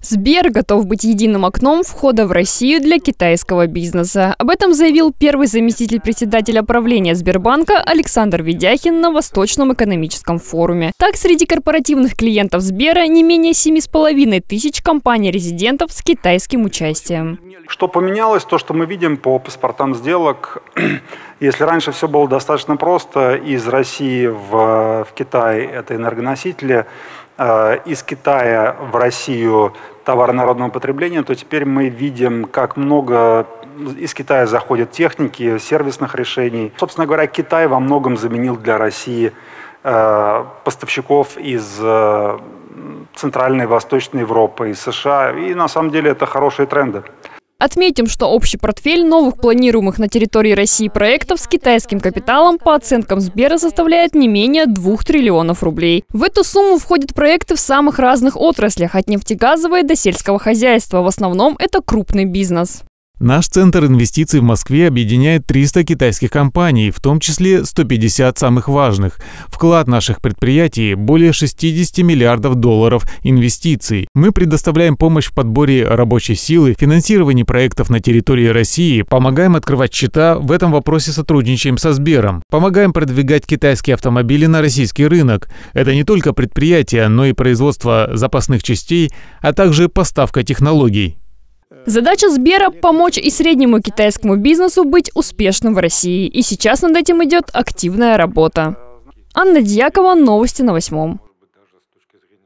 Сбер готов быть единым окном входа в Россию для китайского бизнеса. Об этом заявил первый заместитель председателя правления Сбербанка Александр Ведяхин на Восточном экономическом форуме. Так, среди корпоративных клиентов Сбера не менее 7,5 тысяч компаний-резидентов с китайским участием. Что поменялось, то, что мы видим по паспортам сделок, если раньше все было достаточно просто, из России в, в Китай это энергоносители, Э, из Китая в Россию товары народного потребления, то теперь мы видим, как много из Китая заходят техники, сервисных решений. Собственно говоря, Китай во многом заменил для России э, поставщиков из э, Центральной и Восточной Европы, из США. И на самом деле это хорошие тренды. Отметим, что общий портфель новых планируемых на территории России проектов с китайским капиталом по оценкам Сбера составляет не менее 2 триллионов рублей. В эту сумму входят проекты в самых разных отраслях, от нефтегазовой до сельского хозяйства. В основном это крупный бизнес. Наш центр инвестиций в Москве объединяет 300 китайских компаний, в том числе 150 самых важных. Вклад наших предприятий – более 60 миллиардов долларов инвестиций. Мы предоставляем помощь в подборе рабочей силы, финансировании проектов на территории России, помогаем открывать счета, в этом вопросе сотрудничаем со Сбером, помогаем продвигать китайские автомобили на российский рынок. Это не только предприятия, но и производство запасных частей, а также поставка технологий. Задача Сбера – помочь и среднему китайскому бизнесу быть успешным в России. И сейчас над этим идет активная работа. Анна Дьякова, новости на восьмом.